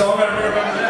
song, I remember